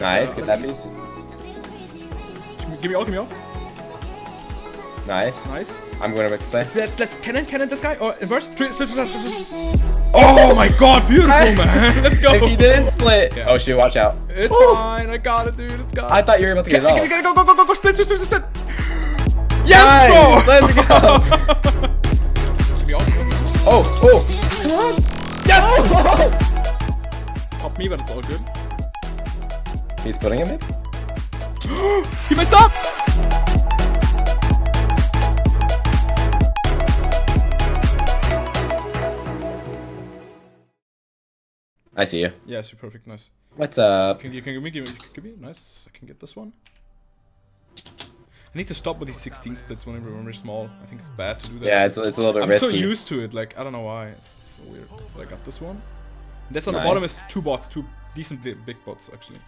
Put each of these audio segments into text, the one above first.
Nice, get that piece. Give me all, give me all. Nice. Nice. I'm going to make this way. Let's, let's, let's cannon, cannon this guy. Or inverse. Split, split, split, split, split. Oh my god, beautiful, man. Let's go. If you didn't split. Yeah. Oh shoot, watch out. It's Woo. fine. I got it, dude. It's got I thought you were about to get it off. go, go, go, go, go, split, split, split, split. Yes, Nice, bro. let's go. Give me all. Oh, oh. Yes. Oh. Pop me, but it's all good. He's putting him in? He messed up. I see you. Yes, you're perfect. Nice. What's up? Can you can give me give me give me nice? I can get this one. I need to stop with these 16 splits whenever we're small. I think it's bad to do that. Yeah, it's, it's a little bit I'm risky. so used to it. Like I don't know why. It's so weird. But I got this one. And this on the bottom is two bots, two decent big big bots actually.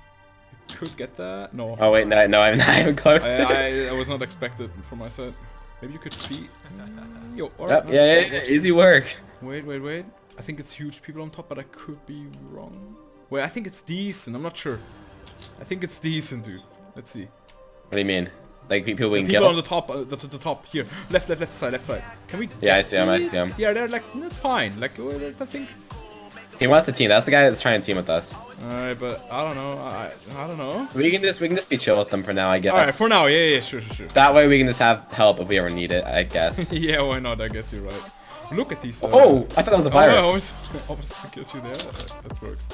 Could get that. No. Oh wait, no, no, I'm not even close. I, I, I was not expected from my side. Maybe you could beat. Yo, Yep, alright, yeah, yeah, yeah, easy work. Wait, wait, wait. I think it's huge people on top, but I could be wrong. Wait, I think it's decent. I'm not sure. I think it's decent, dude. Let's see. What do you mean? Like people we can People on the top, uh, the, the, top here, left, left, left side, left side. Can we? Yeah, I get them. I see them. Yeah, they're like that's fine. Like I think. He wants to team. That's the guy that's trying to team with us. Alright, but I don't know. I I don't know. We can just we can just be chill with them for now, I guess. Alright, for now, yeah, yeah, sure, sure, sure. That way we can just have help if we ever need it, I guess. yeah, why not? I guess you're right. Look at these. Uh, oh, I thought that was a virus. Oh, I virus. always, almost get you there. That works.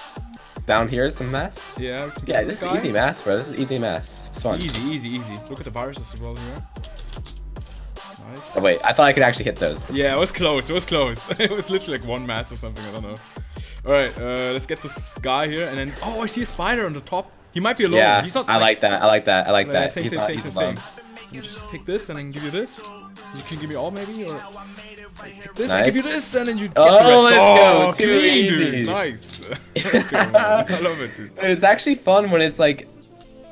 Down here is some mass. Yeah. Yeah, this is easy mass, bro. This is easy mass. It's fun. Easy, easy, easy. Look at the viruses as well here. Nice. Oh wait, I thought I could actually hit those. Yeah, it was close. It was close. it was literally like one mass or something. I don't know. All right, uh, let's get this guy here, and then oh, I see a spider on the top. He might be alone. Yeah, He's not. I like that. I like that. I like that. same, he's same, not, same, same, same. Just take this and then give you this. You can give me all maybe, or take this Nice. and give you this, and then you get Oh, the rest. let's oh, go. Too clean, easy. dude. Nice. Let's go. I love it, dude. It's actually fun when it's like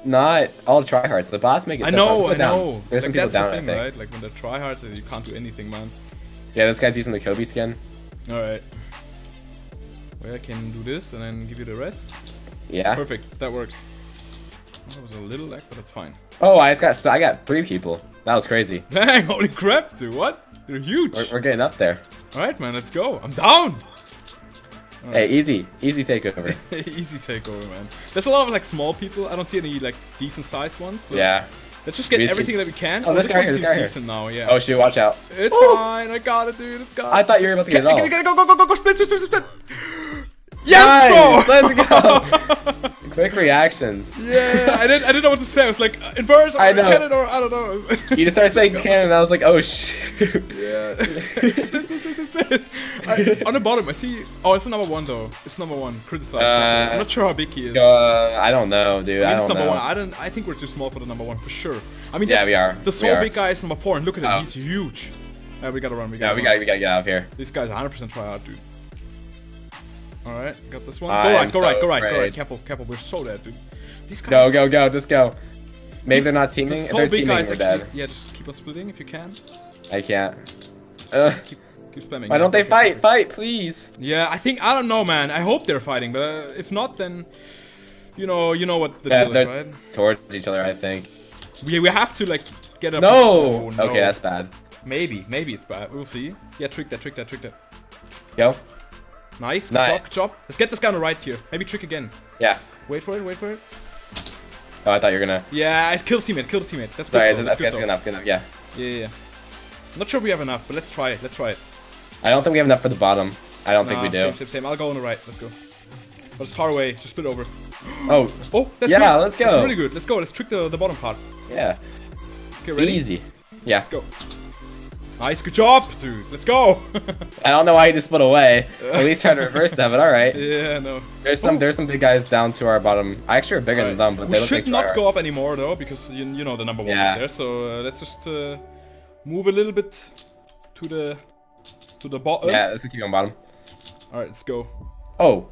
not all tryhards. The boss make it. I so know. I Let's down. know. There's some people down. the I thing, think. right? Like when they're tryhards, and you can't do anything, man. Yeah, this guy's using the Kobe skin. All right. Well, I can do this and then give you the rest. Yeah. Perfect. That works. That was a little lag, but that's fine. Oh, I just got. So I got three people. That was crazy. Dang! Holy crap, dude! What? They're huge. We're, we're getting up there. All right, man. Let's go. I'm down. Hey, easy, easy takeover. Easy takeover, man. There's a lot of like small people. I don't see any like decent sized ones. But yeah. Let's just get see- everything that we can. Oh, this guy one here, this guy here. decent now. Yeah. Oh shoot! Watch out. It's Woo! fine. I got it, dude. It's got. I thought you were about to get it all. get, get, go, go, go, go, go, split, split, split, split. Yes, Nice, bro. let's go. Quick reactions. yeah, I didn't, I didn't know what to say. I was like, uh, inverse or I know. cannon or I don't know. You just started saying cannon, and I was like, oh shoot. Yeah. I, on the bottom, I see. Oh, it's a number one though. It's number one. Criticize. Uh, I'm not sure how big he is. Uh, I don't know, dude. I I don't number know. one. I don't. I think we're too small for the number one for sure. I mean, Yeah, this- we are. The We so big guy is number four, and look at him. Oh. He's huge. Yeah, we gotta run. We gotta we run. gotta, we gotta get out of here. This guy's 100% try hard, dude. All right, got this one. Go am right, go right, go right, go right. Careful, careful. We're so dead, dude. These guys. Go, go, go. Just go. Maybe these- they're not teaming. If they're teaming, guys we're actually. dead. Yeah, just keep on splitting if you can. I can't. Ugh. Keep, keep spamming. Why yeah, don't they fight? Fight, please. Yeah, I think I don't know, man. I hope they're fighting, but uh, if not, then you know, you know what the Yeah, deal is, right? towards each other, I think. We we have to like get up. No! Oh, no. Okay, that's bad. maybe maybe it's bad. We'll see. Yeah, trick that, trick that, trick that. Go. Nice. Good Nice. job, good job. Let's get this guy on the right here. Maybe trick again. Yeah. Wait for it, wait for it. Oh, I thought you were gonna. Yeah, it kills teammate, kills teammate. That's good. Sorry, though, that's, good that's though. good enough. Good enough. Yeah. Yeah, yeah, yeah. Not sure if we have enough, but let's try it. Let's try it. I don't think we have enough for the bottom. I don't think we do. Same, same, same. I'll go on the right. Let's go. But it's far away. Just split over. Oh, Oh, that's Yeah, good. let's go. That's really good. Let's go. Let's trick the, the bottom part. yeah. Okay, ready? Easy. Yeah. Let's go. Nice, good job, dude. Let's go. I don't know why you just split away. At least try to reverse that, but alright. yeah, no. There's some Oh. there's some big guys down to our bottom. I actually are bigger than them, but we they look like We should not go up anymore though, because you, you know the number one Yeah. is there. So uh, let's just uh, move a little bit to the to the bottom. Yeah, let's keep on bottom. All right, let's go. Oh.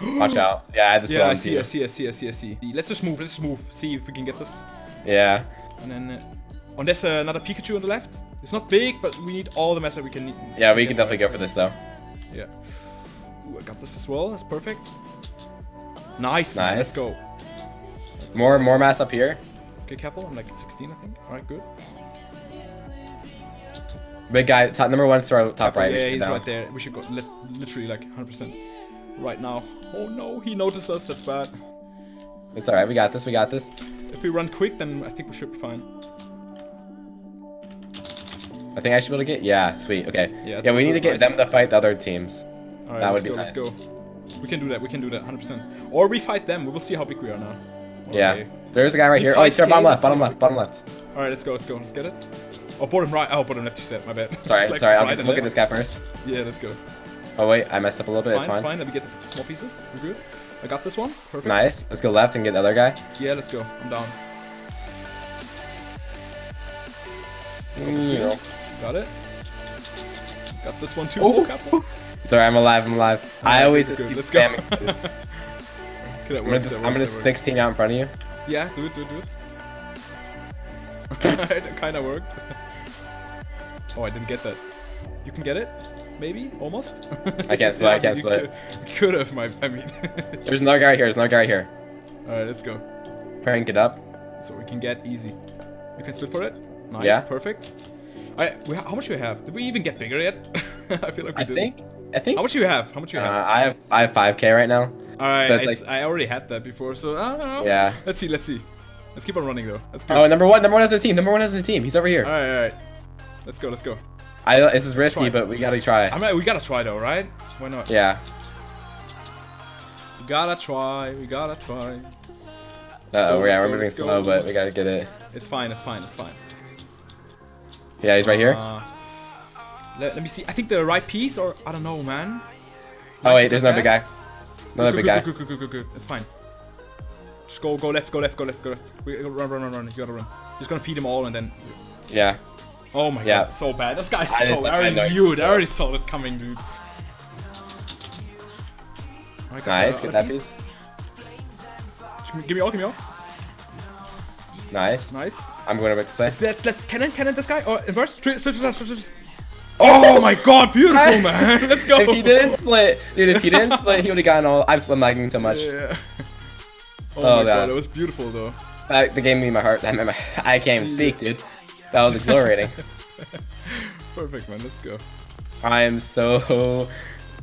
Watch out. Yeah, I had to Yeah, I see. I see, I see, I see, I see. Let's just move. Let's just move. See if we can get this. Yeah. And then, uh, oh, there's uh, another Pikachu on the left. It's not big, but we need all the mess that we can. Yeah, we can definitely go for this though. Yeah. Ooh, I got this as well. That's perfect. Nice, man. Let's Nice. go. More more mass up here. Okay, careful. I'm like 16, I think. All right, good. Big guy, top number one store top right. yeah, he's down. right there. We should go li literally like 100% right now. Oh no, he noticed us. That's bad. It's alright, we got this, we got this. If we run quick, then I think we should be fine. I think I should be able to get yeah, sweet, okay. Yeah, Yeah, we need to get nice. them to fight the other teams. All right, That let's be go. Let's go. We can do that. We can do that 100%. Or we fight them. We will see how big we are now. Yeah. There's a guy right here. Oh, it's our 5K, bottom left, bottom left, bottom left. All right, let's go. Let's go. Let's get it. Oh, bottom right. Oh, bottom left. You said. My bad. Sorry, It's like sorry, I'll right look at this guy first. Yeah, let's go. Oh wait, I messed up a little bit, It's it's fine. It's fine. fine. Let me get the small pieces. We're good. I got this one. Perfect. Nice. Let's go left and get the other guy. Yeah, let's go. I'm down. Mm, know. Got it. Got this one too. Oh. Careful. It's alright, I'm alive, I'm alive. I Alright, always just keep Let's go. this. Okay, I'm gonna, works, just, that I'm gonna 16 out in front of you. Yeah, do it, do it, do it. it kind of worked. Oh, I didn't get that. You can get it? Maybe? Almost? I can't split, I can't you split. Could, could have, my, I mean. There's another guy here, there's another guy here. Alright, let's go. Crank it up. So we can get easy. You can split for it? Nice, Yeah. perfect. Alright, how much do we have? Did we even get bigger yet? I feel like we I did. think, I think, How much do you have? How much do uh, you have? I have, I have 5k right now. Alright, so I, like- I already had that before, so I don't know. Yeah. Let's see, let's see. Let's keep on running though. That's good. Oh, number one, number one has a team, number one has a team. He's over here. Alright, alright. Let's go, let's go. I, this is risky, but we gotta try. I mean, we gotta try though, right? Why not? Yeah. We gotta try, we gotta try. Uh go, oh, yeah, we're go, moving let's go. slow, but we gotta get it. It's fine, it's fine, it's fine. Yeah, he's right here. Uh, let, let me see. I think the right piece, or I don't know, man. oh wait, there's another big guy. Another big guy. Good, good, good, good, good. It's fine. Just go, go left, go left, go left, go left. We, run, run, run, run. You gotta run. Just gonna feed them all and then. Yeah. Oh my Yeah. god, so bad. This guy's I so. I already knew it. I already saw it coming, dude. Got Nice, get that piece. Just Give me all, give me all. Nice. Nice. I'm going this way. Let's let's let's cannon cannon this guy or inverse. Split, split, split, split, split. Oh, oh my god, beautiful man. Let's go. If he didn't split, dude, if he didn't split, he would have gotten all. I'm split lagging so much. Yeah. Oh, Oh, my God. god, that was beautiful though. That, the game made my heart. That made my. I can't even speak, dude. That was exhilarating. Perfect man, let's go. I am so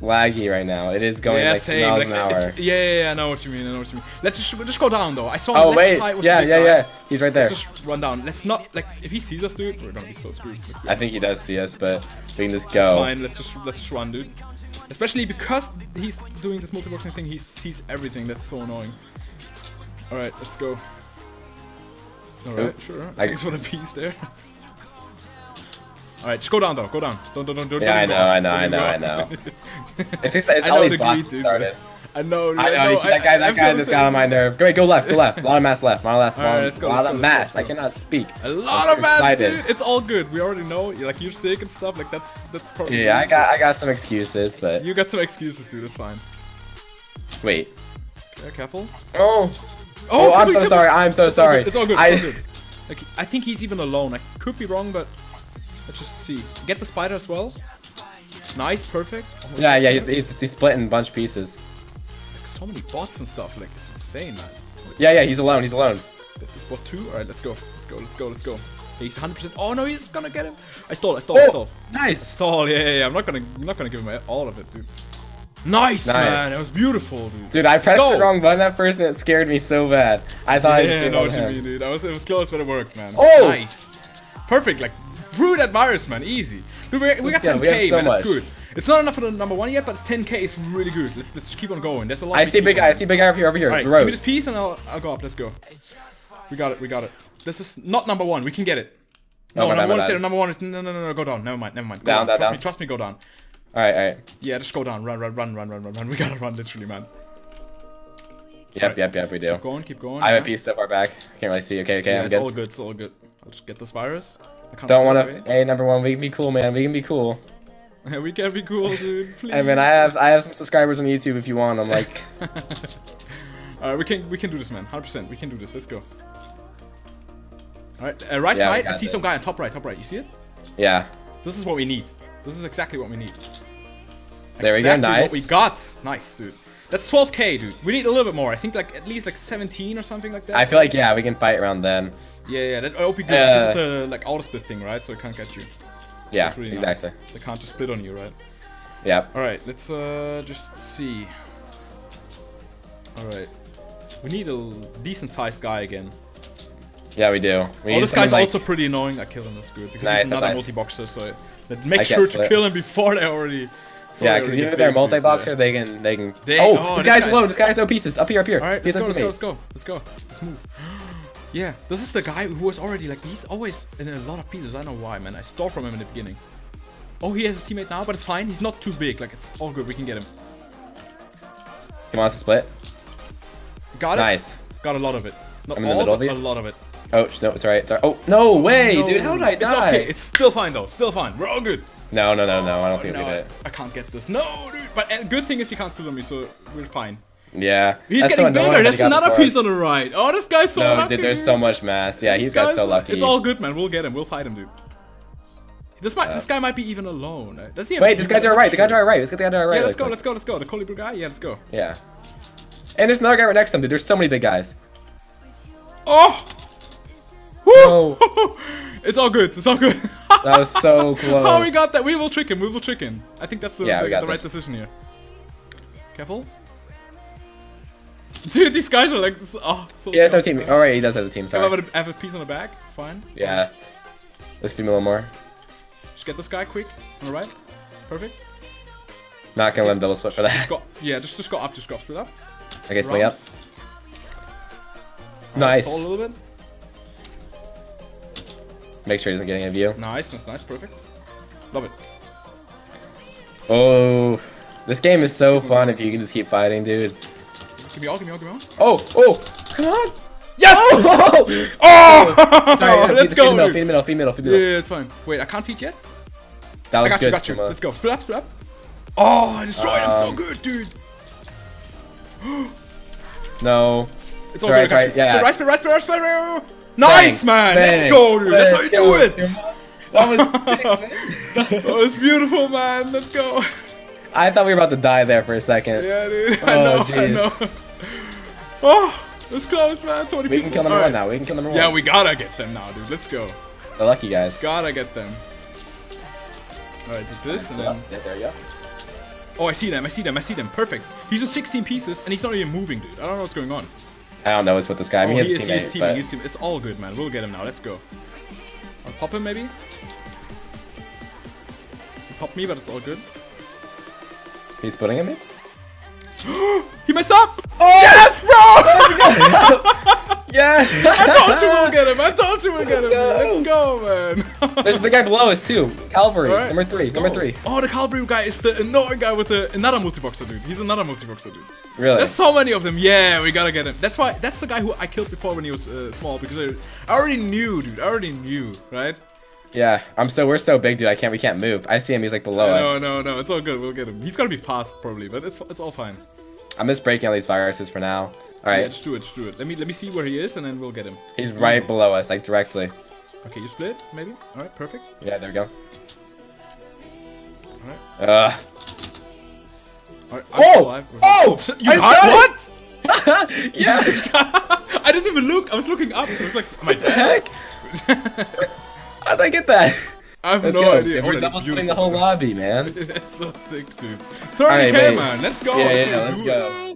laggy right now. It is going yeah, like same. miles Like, an hour. yeah, yeah, yeah, I know what you mean. I know what you mean. Let's just just go down though. I saw. Oh left wait, yeah, yeah, guy. yeah. He's right there. Let's just run down. Let's not like if he sees us, dude, we're gonna be so screwed. I think he does see us, but we can just go. It's fine. Let's just let's just run, dude. Especially because he's doing this multi-boxing thing, he sees everything. That's so annoying. All right, let's go. All right, Oop. sure. I- Thanks for the piece there. All right, just go down though. Go down. Don't don't don't don't. Yeah, I don't know, I know, Don't I know, go. I know. It's it's I all these greed, dude. started. I know. I know, know, that guy, I that guy just got on my nerve. Go, go left, go left. A lot of mass left. A lot of mass Alright, let's go, A lot let's of go, let's go, mass. I cannot speak. A lot of mass, Excited. dude. It's all good. We already know. Like you're sick and stuff. Like that's that's probably. Yeah, I got, I got some excuses, but You got some excuses, dude. It's fine. wait. Okay, careful. Oh, oh, oh I'm come so sorry. I'm so It's all sorry. good, It's all good. I, It's all good. Like I think he's even alone. I could be wrong, but let's just see. Get the spider as well. Nice, perfect. Oh, yeah, yeah. He's, he's, he's split in a bunch of pieces. like, so many bots and stuff. Like it's insane, man. Yeah, yeah. He's alone. He's alone. This bot two. All right, let's go. Let's go. Let's go. Let's go. He's 100%. Oh no, he's gonna get him. I stole. I stole. I Oh, stole. nice. Stall. Yeah, yeah, yeah. I'm not gonna. I'm not gonna give him all of it, dude. Nice, Nice. man. That was beautiful, dude. Dude, I pressed the wrong button at first and it scared me so bad. I thought I just yeah, I gave know what to you mean, dude. I was, it was close, but it worked, man. Oh! Nice. Perfect, like, through that virus, man. Easy. Dude, we, we got Yeah, 10k, we have so man. much. That's good. It's not enough for the number one yet, but 10k is really good. Let's, let's keep on going. There's a lot I see big guy. I see big guy over here. Over here. Alright, the give me this piece and I'll, I'll go up. Let's go. We got it, we got it. This is not number one. We can get it. Oh, No, bad, number one is. Number one is... No, no, no, no. Go down. Never mind, never mind. Go Down, down. Trust down. me, trust me, go down. All right, all right. Yeah, just go down. Run, run, run, run, run, run, run. We gotta run, literally, man. Yep, Alright. yep, yep. We do. Keep going, keep going. I have yeah. a piece so far back. I can't really see. Okay, okay. Yeah, I'm it's good. all good. It's all good. I'll just get this virus. I Don't want to. Hey, number one. We can be cool, man. We can be cool. we can be cool, dude. Please. I mean, I have I have some subscribers on YouTube if you want. I'm like, Alright, we can we can do this, man. 100%. We can do this. Let's go. Alright, uh, right Yeah, side. I see this. some guy on top right. Top right. You see it? yeah. This is what we need. This is exactly what we need. There we go, nice. What we got. Nice, dude. That's 12k, dude. We need a little bit more. I think like at least like 17 or something like that. I feel like yeah, we can fight around then. Yeah, yeah. That be good Uh, the like auto split thing, right? So it can't get you. Yeah, really exactly. Nice. They can't just split on you, right? Yeah. All right. Let's uh just see. All right. We need a decent sized guy again. Yeah, we do. We Oh, this guy's like- also pretty annoying. I kill him. That's good because Nice, he's another nice. multi-boxer. So that make I sure to kill him before they already. Before Yeah, because already even if they're multi-boxer, they can they can. They- oh, oh, this this guy's guy's- low. This guy's no pieces. Up here, up here. All right, let's go, let's go, let's go, let's go. Let's move. yeah, this is the guy who was already like he's always in a lot of pieces. I don't know why, man. I stole from him in the beginning. Oh, he has his teammate now, but it's fine. He's not too big. Like it's all good. We can get him. He wants to split. Got it. Nice. Got a lot of it. Not I'm in the middle of but you. a lot of it. Oh no, sorry, sorry. Oh no way, No, dude! How did I die? It's okay. It's still fine though. Still fine. We're all good. No, no, no, no. I don't think no, we I, did it. I can't get this. No, dude. But uh, good thing is he can't split on me, so we're fine. Yeah. He's That's getting annoying bigger. There's another before piece on the right. Oh, this guy's so No, lucky. dude, there's so much mass. Yeah, he's got so lucky. It's all good, man. We'll get him. We'll fight him, dude. This might. this guy might be even alone. Uh, Does he? Have Wait, this teammate? guy to our right. The guy to our right. Let's get the guy to our right. Yeah, let's go. quick. Let's go. Let's go. The Colibri guy. Yeah, let's go. Yeah. And there's another guy right next to him, dude. There's so many big guys. Oh. No. it's all good. It's all good. That was so close. oh, we got that? We will trick him. We will trick him. I think that's the, Yeah, the, the right decision here. Careful. Dude, these guys are like, oh, so He has no team. Oh, All right, he does have a team. Sorry. have a, I have a piece on the back. It's fine. Yeah. Let's feed me a little more. Just get this guy quick. All right. Perfect. Not gonna let him double split for that. Just go, yeah, just just go up. Just go up. Split up. Okay, split up. Nice. Stall a little bit. Make sure he doesn't get any of you. Nice. That's nice. Perfect. Love it. Oh, this game is so fun if you can just keep fighting, dude. Give me all. Give me all. Give me all. Oh, oh, come on. Yes! Oh, Oh! Sorry, Let's go. Feed middle, feed middle, feed middle, feed Yeah, middle. yeah, it's fine. Wait, I can't feed yet. That I was got you. good, Got you. Let's go. Split up. Split up. Oh, I destroyed him so Um, good, dude. No. It's all It's good. I alright, yeah. Split right. Split right. Split right. Split right. Nice, man. Let's go, dude. That's how you Let's do it. That was sick, man. Oh, it's beautiful, man. Let's go. I thought we were about to die there for a second. Yeah, dude. I Oh, know. I jeez. know. Oh, it's close, man. 20 We people. can kill number All one right. now. We can kill number Yeah, we gotta get them now, dude. Let's go. The lucky guys. Gotta get them. Alright, do this and then. Yeah, there you go. Oh, I see them. I see them. I see them. Perfect. He's in 16 pieces and he's not even moving, dude. I don't know what's going on. I don't know what's with this guy. I mean, oh, he he has is, a he is teammate, teaming. but He's teaming. It's all good, man. We'll get him now. Let's go. I'll pop him, maybe. He popped me, but it's all good. he's putting him in. He messed up! Oh! Yes, bro! Yeah. I told you we'll get him. I told you we'll get him. Let's Let's go, man. There's the guy below us too. Calvary, Alright, number 3 number three. Oh, the Calvary guy is the annoying guy with the another multiboxer dude. He's another multiboxer dude. Really? There's so many of them. Yeah, we gotta get him. That's why. That's the guy who I killed before when he was uh, small because I, I already knew, dude. I already knew, right? Yeah, I'm so we're so big, dude. I can't. We can't move. I see him. He's like below No, us. no, no. No. It's all good. We'll get him. He's gonna be fast probably, but it's it's all fine. I'm just breaking all these viruses for now. All right. Yeah, right, just do it. Just do it. Let me let me see where he is, and then we'll get him. he's right below us, like directly. Okay, you split maybe. All right, perfect. Yeah, there we go. All right. Uh, right. Oh! alive. Oh! You I got what? yeah. I didn't even look. I was looking up. I was like, am I dead? heck? How'd I get that? I have Let's no go. idea. We're double splitting the whole lobby, man. That's so sick, dude. 30k, Alright, man. Let's go. Yeah, yeah, dude. let's go.